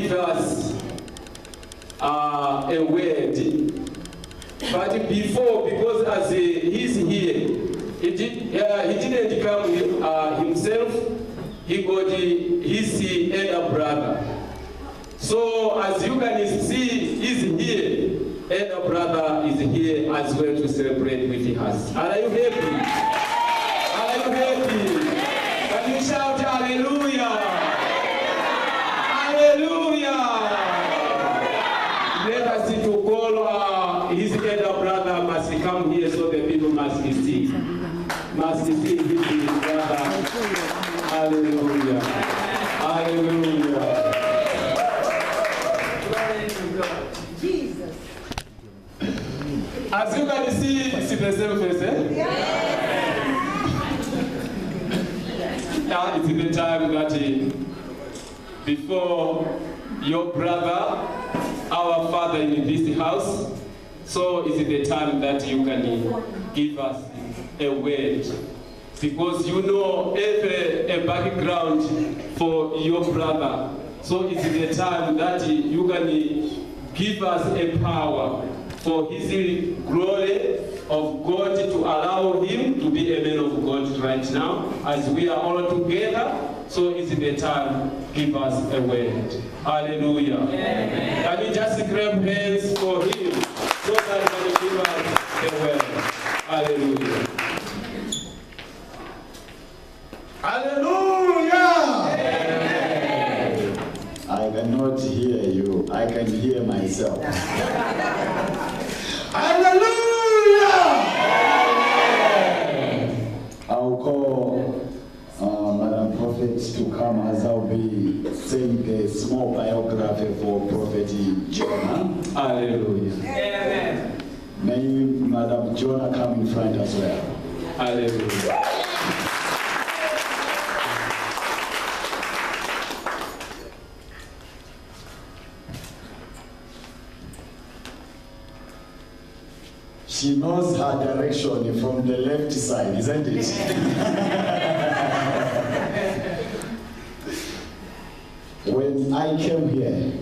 give us uh, a word. But before, because as he, he's here, he, did, uh, he didn't come uh, himself, he got his elder brother. So as you can see, he's here. Elder brother is here as well to celebrate with us. Are you happy? Are you happy? Can you shout hallelujah? Hallelujah! Let us see to call uh, his elder brother must come here so the people must see. Must see his brother. Hallelujah. Hallelujah. Jesus. As you can see, it's the same face, eh? Now it's the time that eh, before your brother, our father in this house, so it's the time that you can give us a word. Because you know every a background for your brother. So it's the time that you can give us a power for his glory of God to allow him to be a man of God right now as we are all together. So it's the time, give us a word. Hallelujah. Can you just grab hands for him that he can give us a word? Hallelujah. Hallelujah! I cannot hear you. I can hear myself. Hallelujah! I'll call uh, Madam Prophet to come as I'll be saying a small biography for Prophet Jonah. Hallelujah. May Madam Jonah come in front as well. Hallelujah. She knows her direction from the left side, isn't it? when I came here,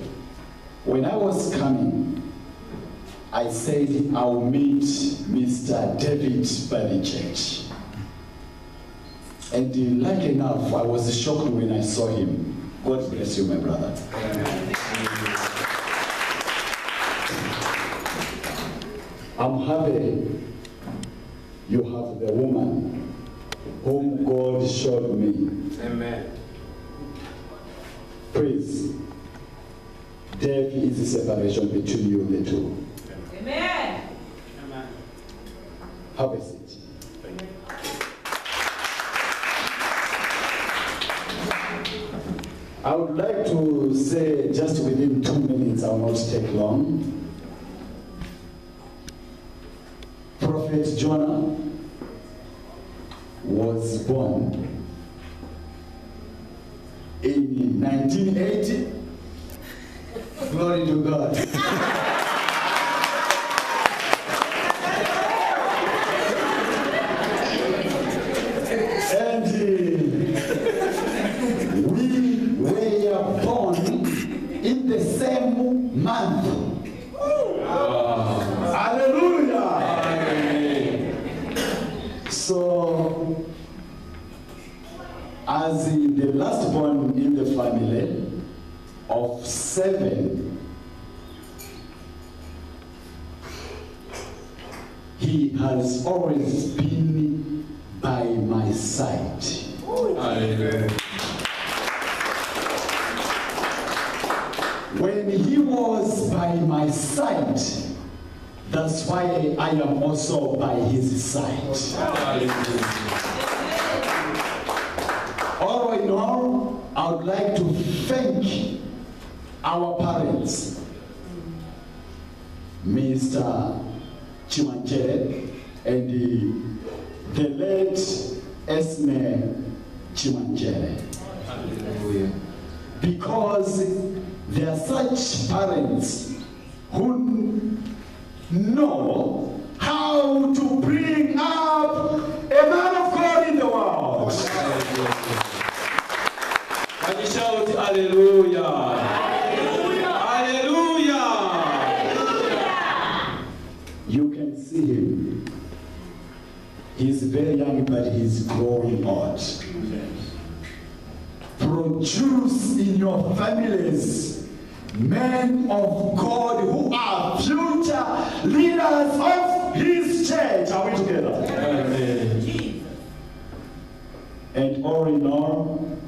when I was coming, I said I'll meet Mr. David by the church. And uh, like enough, I was shocked when I saw him. God bless you, my brother. I'm happy you have the woman whom God showed me. Amen. Please, there is a separation between you the two. Amen. Have a seat. I would like to say just within two minutes, I will not take long. Prophet Jonah was born in 1980. Glory to God. And uh, we were born in the same month. Hallelujah. So, as the last born in the family of seven, he has always been by my side. Hallelujah. When he was by my side, that's why I am also by his side. All in all, I would like to thank our parents, Mr. Chimanchere and the, the late Esme Chimanchere. Because they are such parents know how to bring up a man of God in the world. Can you shout hallelujah? Hallelujah. hallelujah. hallelujah. You can see him. He's very young, but he's growing out. Produce in your families men of God who are future leaders of His church. Are we together? Amen. And all in all,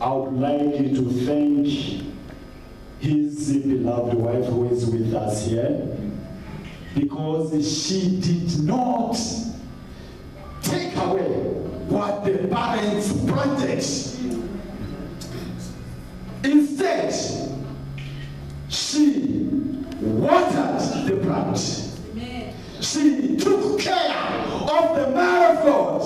I would like to thank his beloved wife who is with us here because she did not take away what the parents planted. Instead, she watered the plant. Amen. She took care of the man of God.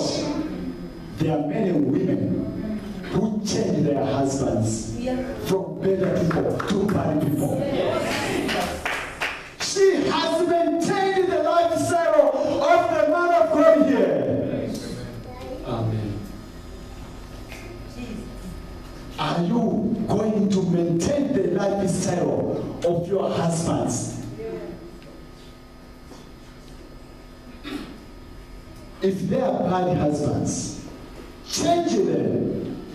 There are many women who change their husbands Yeah. from better people to bad people. She has maintained the lifestyle of the man of God here. Amen. Jesus. Are you going to lifestyle of your husbands? If they are bad husbands, change them.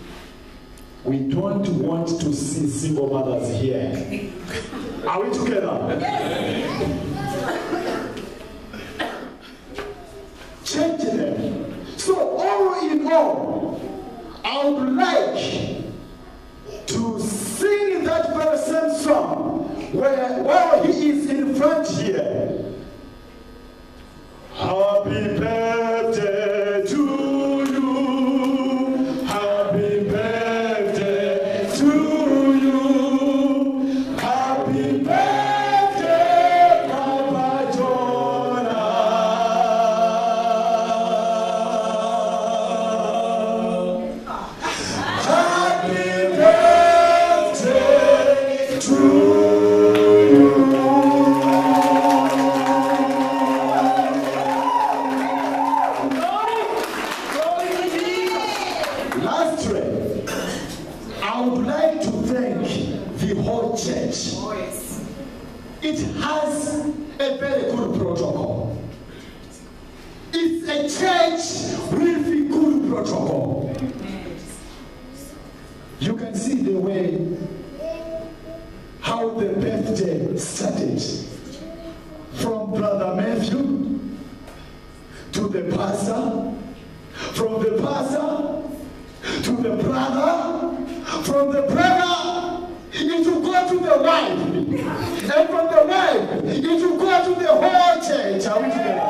We don't want to see single mothers here. Are we together? Change them. So, all in all, I would like to sing that very same where while he is in front here. Happy birthday whole church. It has a very good protocol. It's a church with a good protocol. You can see the way how the birthday started. From Brother Matthew to the pastor, from the pastor to the brother, from the brother, it will go to the wife, and from the wife, it will go to the whole church. Are we together?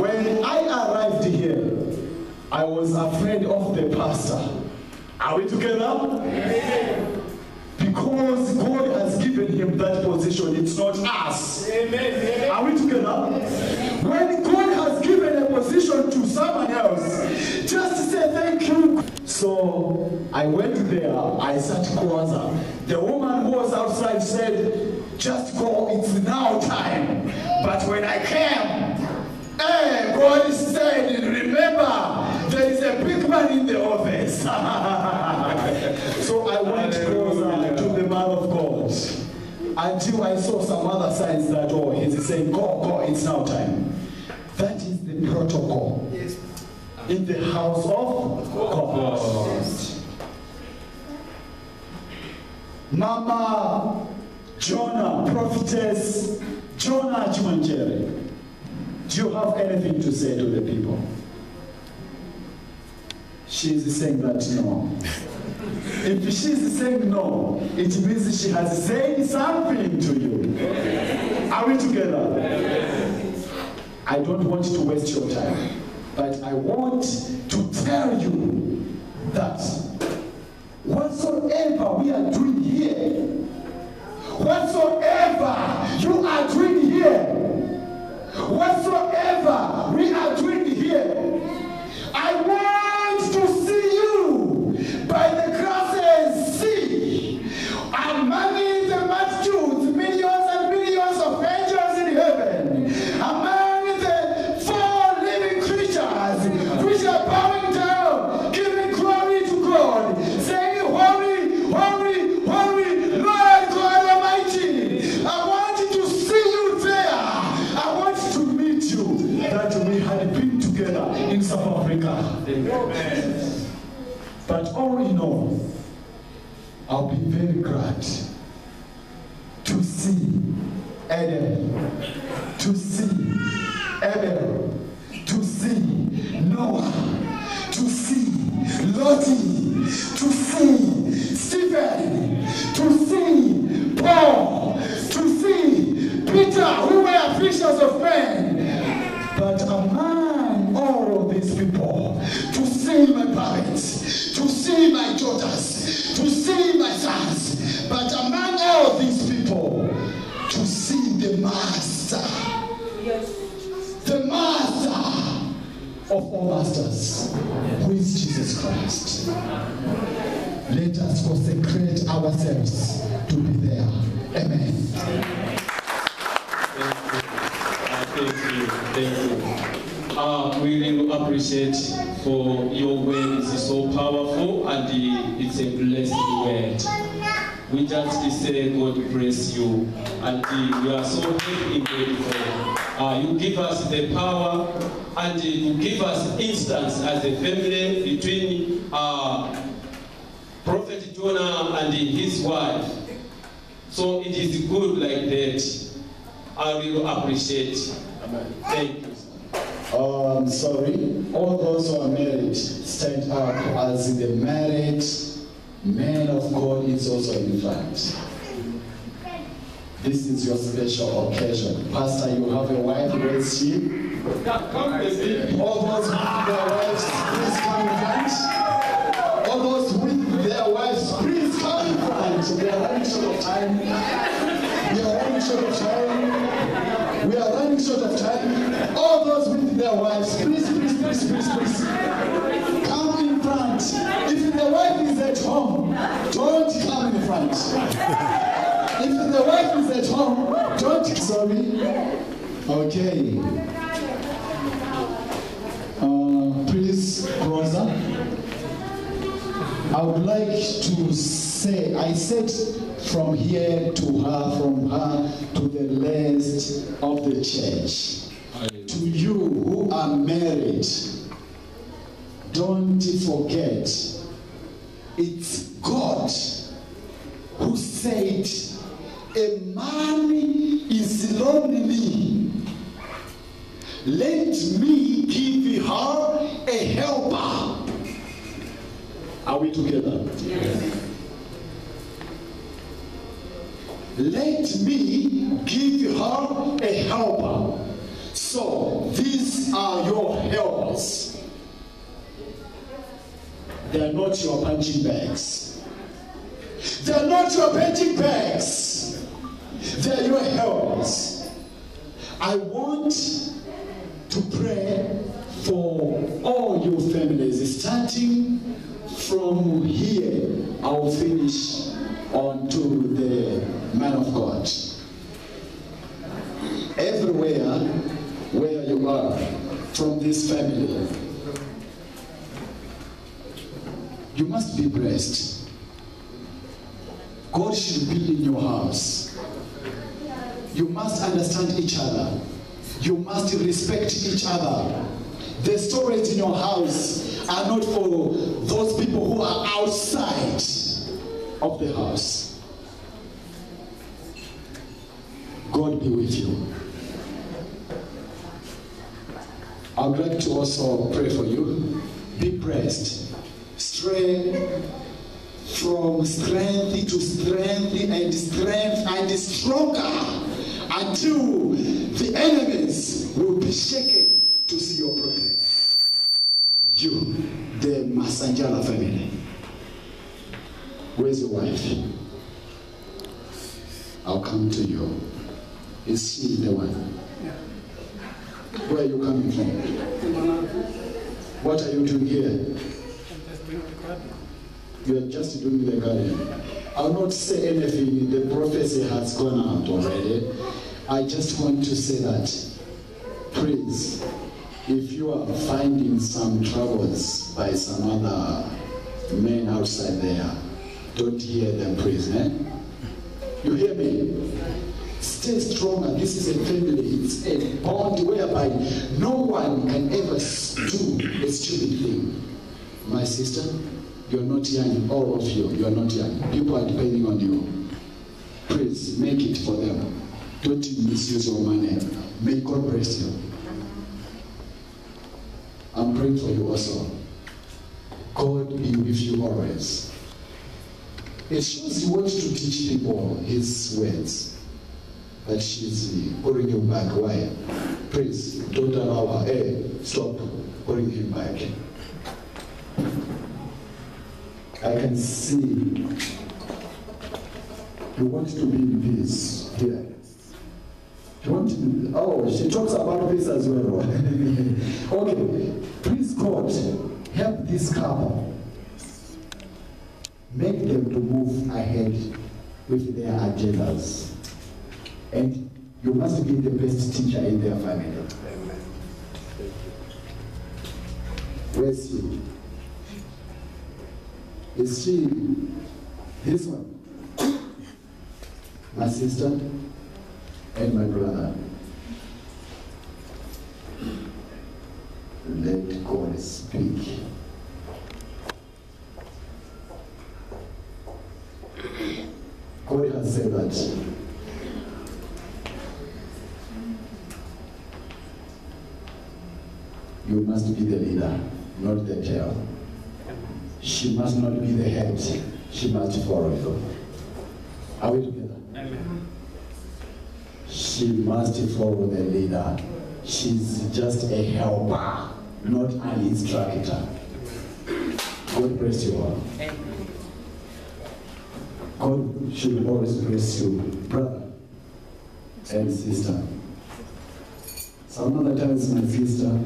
When I arrived here, I was afraid of the pastor. Are we together? Because God has given him that position, it's not us. Are we together? When God has given a position to someone else, So I went there, I sat closer. The woman who was outside said, just go, it's now time. But when I came, eh, God said, remember, there is a big man in the office. so I went closer to the man of God until I saw some other signs that, oh, he's saying, go, go, it's now time. That is the protocol in the house of God. Mama Jonah, prophetess Jonah Chwanjere, do you have anything to say to the people? She's saying that no. If she she's saying no, it means she has said something to you. Are we together? I don't want to waste your time, but I want to tell you that whatsoever we are doing here, whatsoever you are doing here, whatsoever we all masters, who is Jesus Christ. Let us consecrate ourselves to be there. Amen. Thank you. Thank. Uh, we really appreciate for your word It is so powerful and it's a blessed word. We just say God bless you and uh, we are so happy and grateful. Uh, you give us the power and uh, you give us instance as a family between uh, Prophet Jonah and his wife. So it is good like that. I will appreciate. Amen. Thank you. Oh, I'm sorry. All those who are married, stand up as the married man of God is also in front. This is your special occasion. Pastor, you have a wife, where is she? All those with their wives, please come in front. All those with their wives, please come in front. We are running short of time. We are running short of time. We are running short of time. All those with their wives, please, please, please, please, please. Front. If the wife is at home, don't come in front. If the wife is at home, don't. Sorry. Okay. Uh, please, Rosa. I would like to say, I said from here to her, from her to the rest of the church. To you who are married, don't forget, it's God who said, a man is lonely. Let me give her a helper. Are we together? Let me give her a helper. So these are your helpers. They are not your punching bags. They are not your punching bags. They are your helpers. I want to pray for all your families, starting from here. I will finish on to the man of God. Everywhere where you are from this family, you must be blessed. God should be in your house. You must understand each other. You must respect each other. The stories in your house are not for those people who are outside of the house. God be with you. I would like to also pray for you. Be blessed. Stray from strength to strength and strength and stronger until the enemies will be shaken to see your progress. You, the Masanjala family. Where's your wife? I'll come to you. Is she the one? Where are you coming from? What are you doing here? You are just doing the garden. I'll not say anything. The prophecy has gone out already. I just want to say that, please, if you are finding some troubles by some other men outside there, don't hear them, please. Eh? You hear me? Stay stronger. This is a family. It's a bond whereby no one can ever do a stupid thing. My sister, you're not young. All of you, you're not young. People are depending on you. Please make it for them. Don't misuse your money. May God bless you. I'm praying for you also. God be with you always. It shows he wants to teach people his words. But she's pulling you back. Why? Please don't allow her. Hey, stop pulling him back. I can see you want to be in peace here. You want to be, oh, she talks about peace as well. okay, please God, help this couple. Make them to move ahead with their agendas. And you must be the best teacher in their family. Where's she? Is she this one? My sister and my brother. Let God speak. God has said that you must be the leader, not the tail. She must not be the head, she must follow you. Are we together? She must follow the leader. She's just a helper, not an instructor. God bless you all. God should always bless you, brother and sister. Some other times, my sister,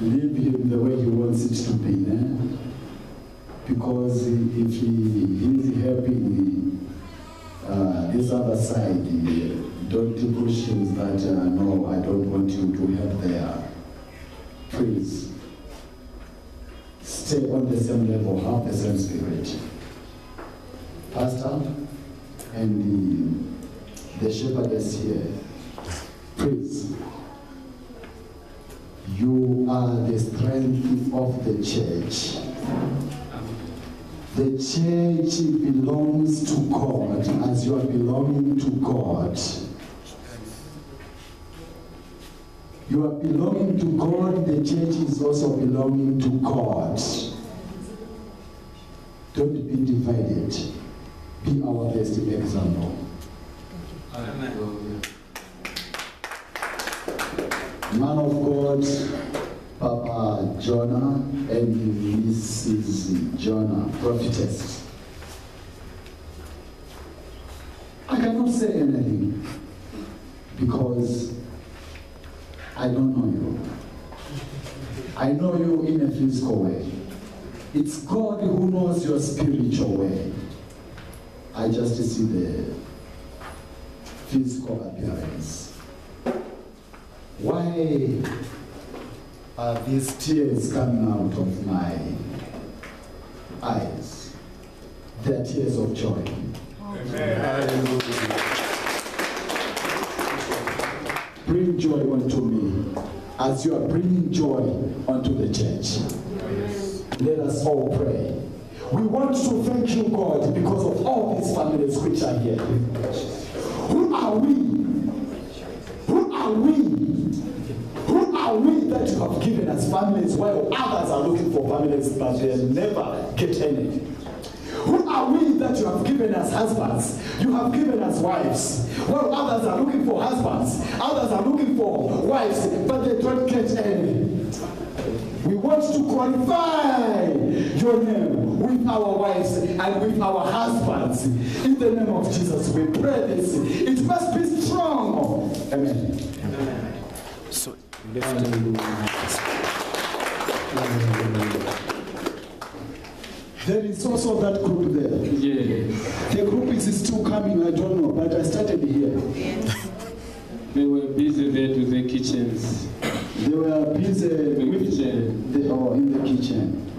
leave him it to be. Eh? Because if he is helping uh, this other side, don't push him that, uh, no, I don't want you to help there. Please, stay on the same level, have the same spirit. Pastor and the, the shepherdess here, are the strength of the church. The church belongs to God as you are belonging to God. You are belonging to God, the church is also belonging to God. Don't be divided. Be our best example. Amen. Man of God, Jonah and Mrs. Jonah, prophetess. I cannot say anything because I don't know you. I know you in a physical way. It's God who knows your spiritual way. I just see the physical appearance. Why are these tears coming out of my eyes? They're tears of joy. Hallelujah. Bring joy unto me as you are bringing joy unto the church. Let us all pray. We want to thank you, God, because of all these families which are here. Who are we? Who are we? Who are we that you have given us families while others are looking for families but they never get any? Who are we that you have given us husbands? You have given us wives. While others are looking for husbands, others are looking for wives, but they don't get any. We want to qualify your name with our wives and with our husbands. In the name of Jesus, we pray this. It must be strong. Amen. So There is also that group there. Yeah. The group is still coming, I don't know, but I started here. They were busy there to the kitchens. They were busy The with kitchen. the, oh, in the kitchen.